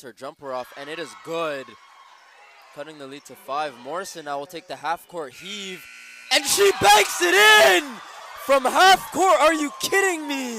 gets her jumper off, and it is good. Cutting the lead to five. Morrison now will take the half court heave, and she banks it in from half court. Are you kidding me?